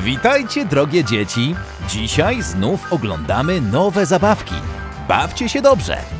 Witajcie, drogie dzieci! Dzisiaj znów oglądamy nowe zabawki. Bawcie się dobrze!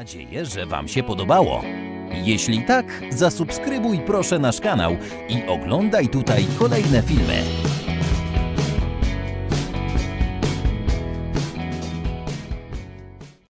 Nadzieję, że Wam się podobało. Jeśli tak, zasubskrybuj proszę nasz kanał i oglądaj tutaj kolejne filmy.